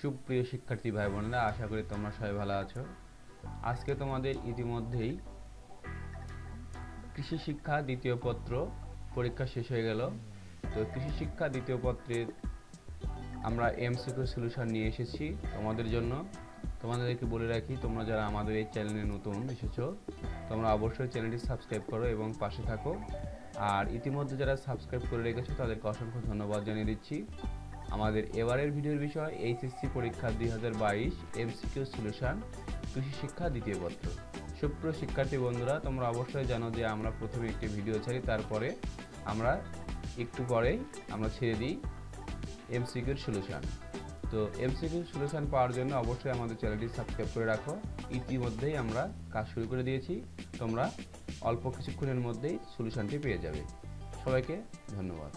সুপ্রিয় শিক্ষার্থী ভাই বোনেরা আশা করি তোমরা সবাই ভালো আছো। আজকে তোমাদের ইতিমধ্যেই কৃষি শিক্ষা দ্বিতীয় পত্র পরীক্ষা শেষ হয়ে গেল। তো কৃষি শিক্ষা দ্বিতীয় পত্রের আমরা এমসিকিউ সলিউশন নিয়ে এসেছি তোমাদের জন্য। তোমাদেরকে বলে রাখি, তোমরা যারা আমাদের এই চ্যানেলে নতুন এসেছ, তোমরা অবশ্যই চ্যানেলটি সাবস্ক্রাইব করো এবং পাশে থাকো। আর ইতিমধ্যে যারা সাবস্ক্রাইব করে রেখেছো, তাদেরকে অসংখ্য ধন্যবাদ জানিয়ে দিচ্ছি। আমাদের এবারের ভিডিওর বিষয় এইচএসসি পরীক্ষা দুই হাজার বাইশ এমসিকিউ সলিউশন কৃষি শিক্ষা দ্বিতীয় পত্র। সুপ্রিয় শিক্ষার্থী বন্ধুরা, তোমরা অবশ্যই জানো যে আমরা প্রথমে একটি ভিডিও ছাড়ি, তারপরে আমরা একটু পরেই আমরা ছেড়ে দিই এমসিকিউর সলিউশন তো এমসিকিউর সলিউশন পাওয়ার জন্য অবশ্যই আমাদের চ্যানেলটি সাবস্ক্রাইব করে রাখো। ইতিমধ্যেই আমরা কাজ শুরু করে দিয়েছি। তোমরা অল্প কিছুক্ষণের মধ্যেই সলিউশনটি পেয়ে যাবে। সবাইকে ধন্যবাদ।